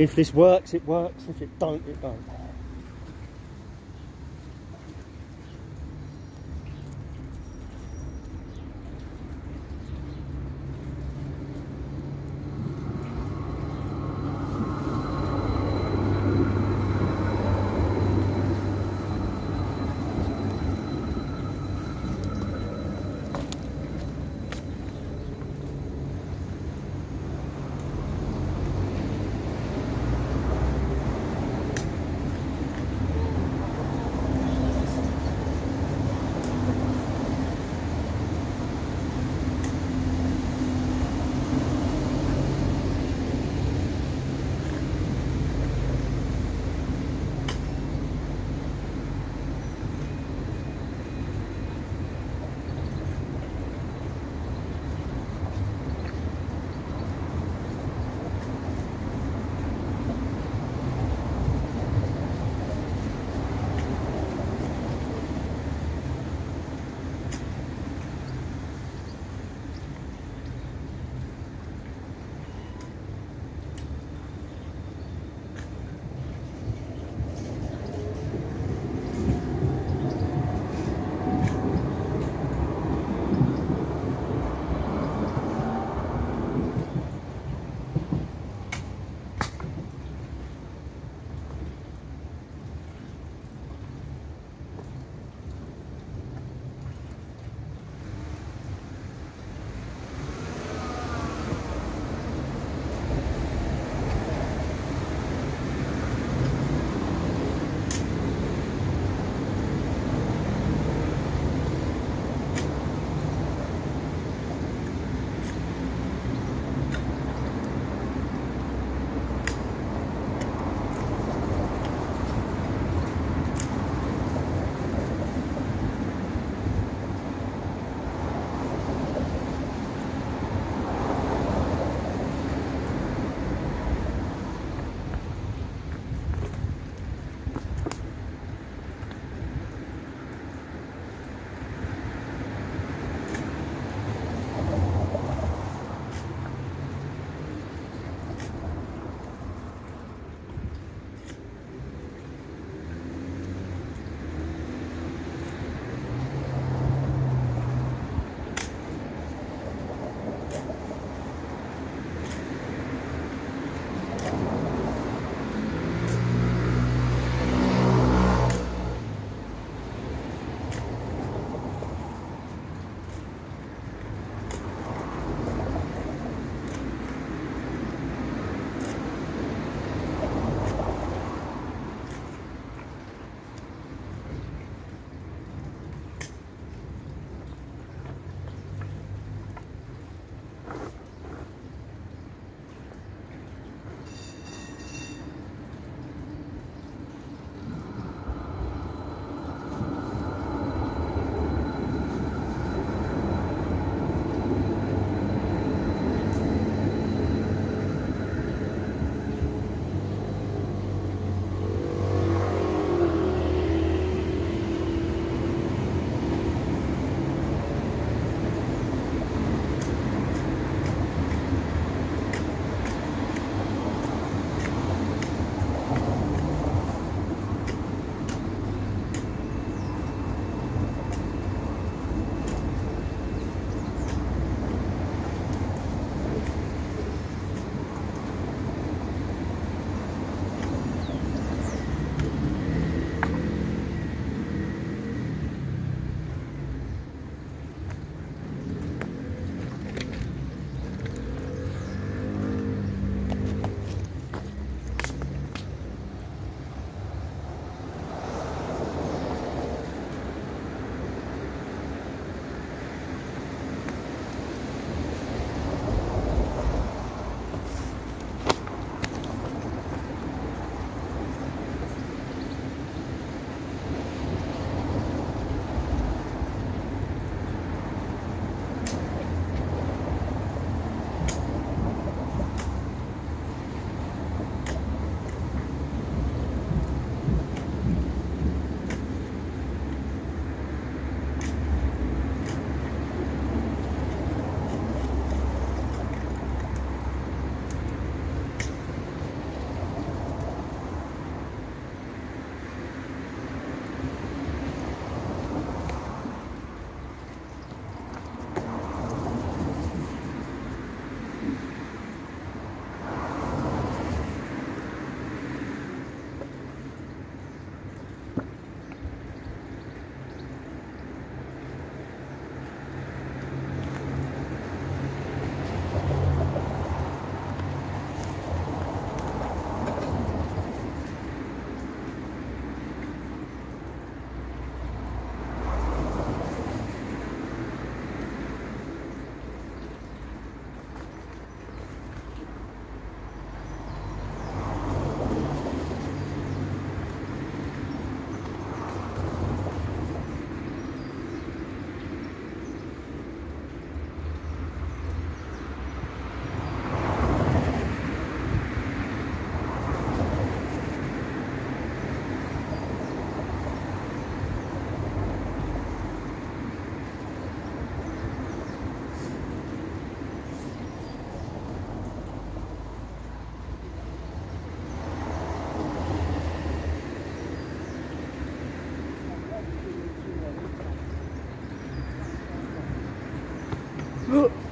If this works, it works. If it don't, it don't.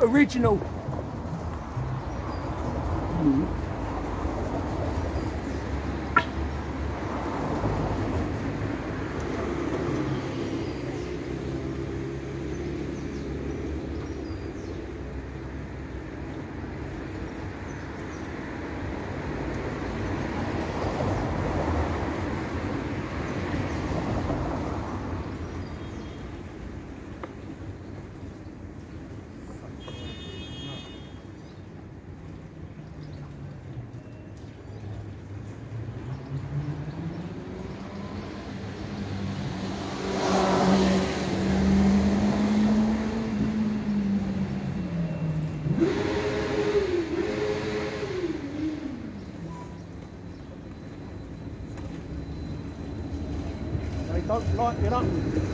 Original. They don't light it up.